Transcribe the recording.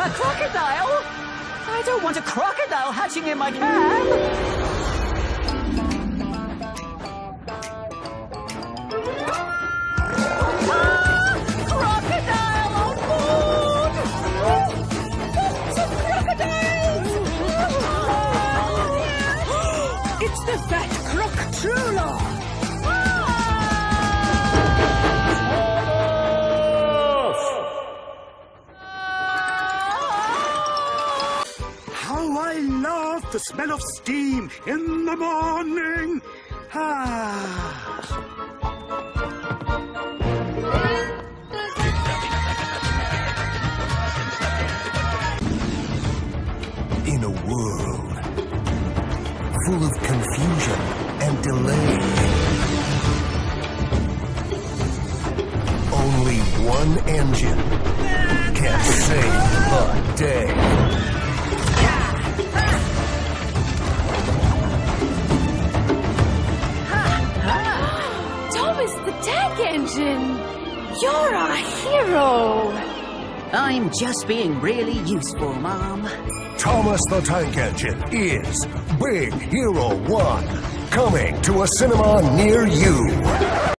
A crocodile? I don't want a crocodile hatching in my cab. Crocodile on board! Lots of crocodiles! It's the fat croc! How the smell of steam in the morning. Ah. In a world full of confusion and delay, only one engine can save the day. The Engine! You're a hero! I'm just being really useful, Mom. Thomas the Tank Engine is Big Hero 1, coming to a cinema near you.